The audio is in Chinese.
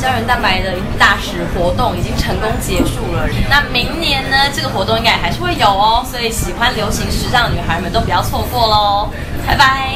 胶原蛋白的大使活动已经成功结束了。那明年呢这个活动应该还是会有哦所以喜欢流行时尚的女孩们都不要错过喽拜拜。